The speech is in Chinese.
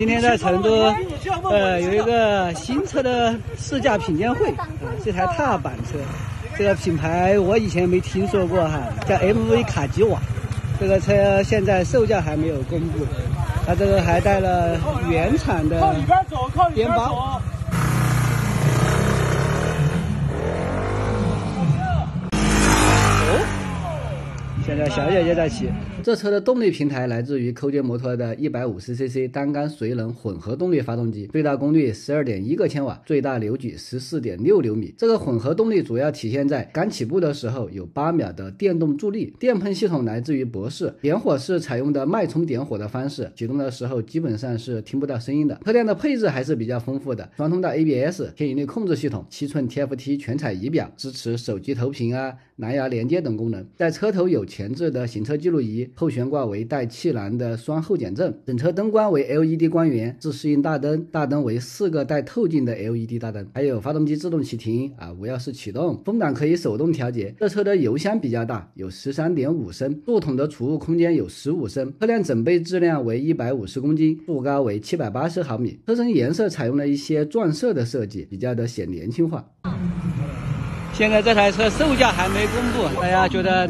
今天在成都，呃，有一个新车的试驾品鉴会，这台踏板车，这个品牌我以前没听说过哈，叫 MV 卡吉瓦，这个车现在售价还没有公布，它这个还带了原厂的边包。现在小姐姐在骑，这车的动力平台来自于抠界摩托的 150cc 单缸水冷混合动力发动机，最大功率12.1个千瓦，最大扭矩14.6牛米。这个混合动力主要体现在刚起步的时候有8秒的电动助力，电喷系统来自于博世，点火是采用的脉冲点火的方式，启动的时候基本上是听不到声音的。车辆的配置还是比较丰富的，双通道 ABS、牵引力控制系统、七寸 TFT 全彩仪表，支持手机投屏啊、蓝牙连接等功能，在车头有。前置的行车记录仪，后悬挂为带气囊的双后减震，整车灯光为 LED 光源，自适应大灯，大灯为四个带透镜的 LED 大灯，还有发动机自动启停啊，无钥匙启动，风挡可以手动调节。这车的油箱比较大，有十三点五升，座桶的储物空间有十五升，车辆整备质量为一百五十公斤，柱高为七百八十毫米，车身颜色采用了一些撞色的设计，比较的显年轻化。现在这台车售价还没公布，大家觉得？